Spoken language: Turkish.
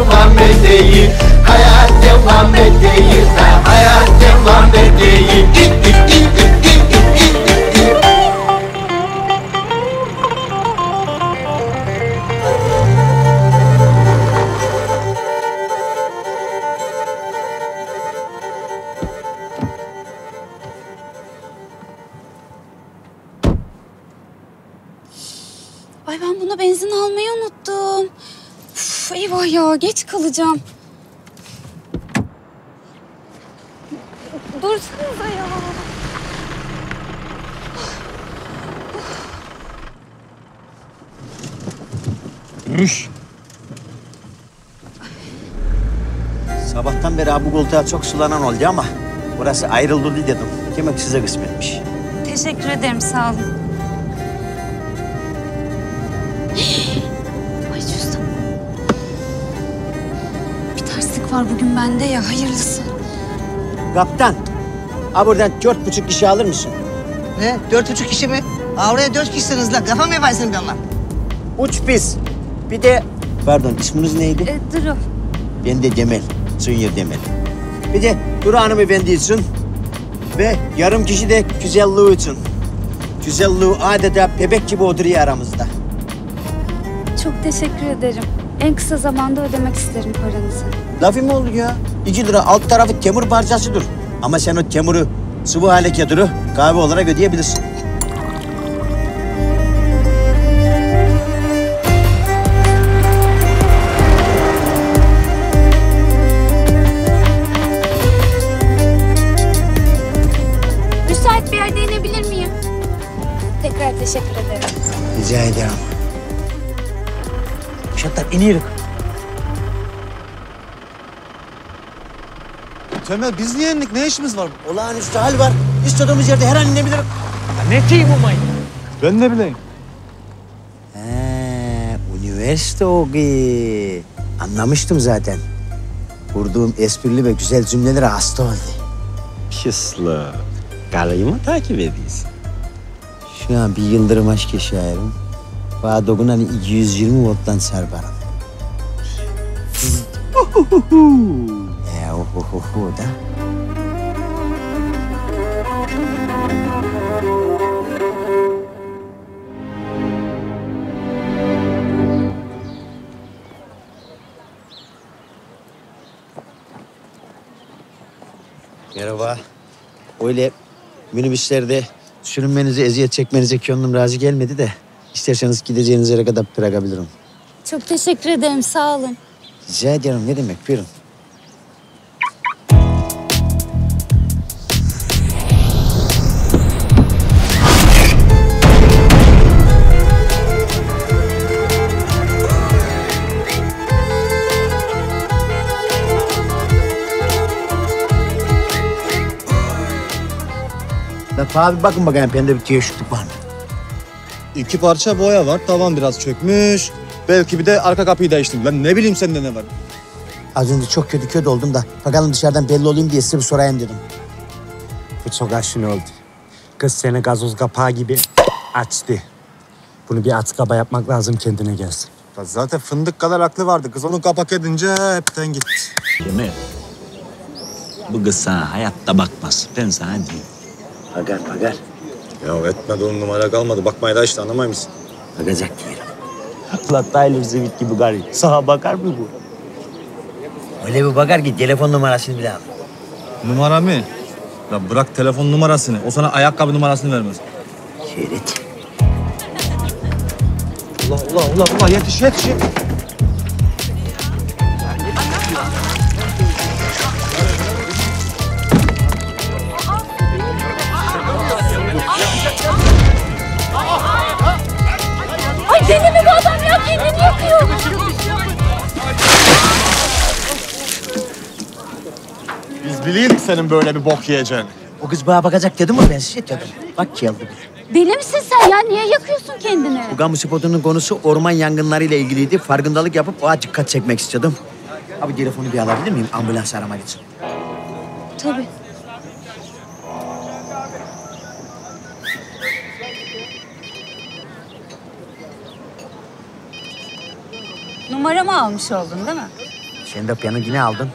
devam edeyim Hayat devam edeyim Hayat devam edeyim. Ay ben buna benzin almayı unuttum. Uf, eyvah ya geç kalacağım. Dursanıza ya. Sabahtan beri abi bu koltuğa çok sulanan oldu ama burası ayrıldı dedim. Demek size kısmetmiş. Teşekkür ederim sağ olun. Var bugün bende ya hayırlısı. Kaptan, ha buradan dört buçuk kişi alır mısın? Ne? Dört buçuk kişi mi? Avruya dört kişisiniz la. Kafa mı yaparsın bir ama? Uç biz. Bir de... Pardon isminiz neydi? E, Duru. Ben de Demel. Sünyer Demel. Bir de Duru hanımefendi için ve yarım kişi de güzelliği için. Güzelliği adeta bebek gibi oturuyor aramızda. Çok teşekkür ederim. En kısa zamanda ödemek isterim paranızı. Lafı mı oldu ya? İki lira alt tarafı temur parçasıdır. Ama sen o temuru sıvı hale getirip kahve olarak ödeyebilirsin. Müsait bir yerde inebilir miyim? Tekrar teşekkür ederim. Rica ederim. Şartlar iniyoruz. Temel biz niye indik? Ne işimiz var? Olağanüstü hal var. İstediğimiz yerde her an inebilirim. Ben ne bileyim. He, üniversite ogi. Anlamıştım zaten. Kurduğum esprili ve güzel cümlelere hasta oldu. Pisli. Karıyı mı takip ediyorsun? Şu an bir yıldırım aşk yaşıyorum. Bana dokunan 220 volttan çarparım. e, oh, oh, oh, oh da. Merhaba. Öyle minibüslerde sürünmenize, eziyet çekmenize gönlüm razı gelmedi de... ...isterseniz gideceğiniz yere kadar bırakabilirim. Çok teşekkür ederim sağ olun. Rica ederim. Ne demek? Buyurun. Abi bakın bakayım bende bir değişiklik var mı? İki parça boya var. Tavan biraz çökmüş. Belki bir de arka kapıyı değiştim. Ben ne bileyim sende ne var? Az önce çok kötü kötü oldum da bakalım dışarıdan belli olayım diye size bir sorayım dedim. Bu çok aşın oldu. Kız seni gazoz kapağı gibi açtı. Bunu bir at kaba yapmak lazım kendine gelsin. Ya Zaten fındık kadar aklı vardı. Kız onu kapak edince hepten gitti. Kemal. Bu kız sana hayatta bakmaz. Ben sana diyeyim. Pagar pagar. Ya etmedi on numara kalmadı. Bakmayı da işte anlamay mısın? Pagacak diyelim. Ulan Tyler Swift gibi gari. Sağa bakar mı bu? Öyle bir bakar ki telefon numarasını bile al. Numara mı? Ya bırak telefon numarasını. O sana ayakkabı numarasını vermez. Şerit. Allah Allah Allah Allah yetiş yetiş. yetiş. Biliyorduk senin böyle bir bok yiyeceğini. O kız bana bakacak dedim mi ben size dedim. Bak geldi. Deli misin sen ya niye yakıyorsun kendini? Bu kamu spotunun konusu orman yangınları ile ilgiliydi. Farkındalık yapıp ona dikkat çekmek istedim. Abi telefonu bir alabilir miyim ambulans aramak için? Tabii. Numaramı almış oldun değil mi? Sen de yine aldın.